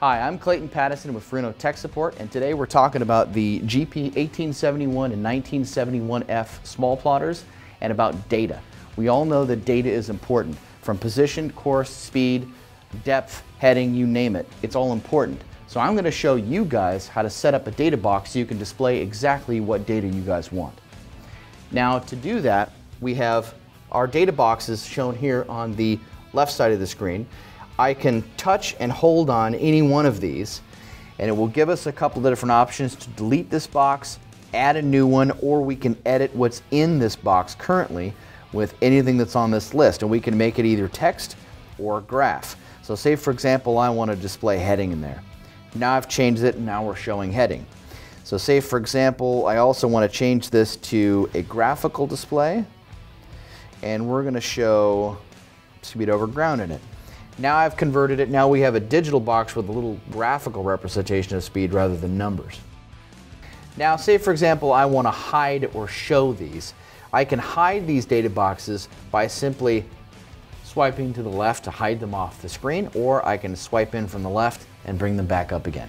Hi, I'm Clayton Paddison with Furuno Tech Support, and today we're talking about the GP 1871 and 1971F small plotters and about data. We all know that data is important, from position, course, speed, depth, heading, you name it. It's all important. So I'm going to show you guys how to set up a data box so you can display exactly what data you guys want. Now to do that, we have our data boxes shown here on the left side of the screen. I can touch and hold on any one of these and it will give us a couple of different options to delete this box, add a new one, or we can edit what's in this box currently with anything that's on this list. And we can make it either text or graph. So say for example, I want to display heading in there. Now I've changed it and now we're showing heading. So say for example, I also want to change this to a graphical display and we're going to show speed over ground in it. Now I've converted it. Now we have a digital box with a little graphical representation of speed rather than numbers. Now say for example I want to hide or show these. I can hide these data boxes by simply swiping to the left to hide them off the screen or I can swipe in from the left and bring them back up again.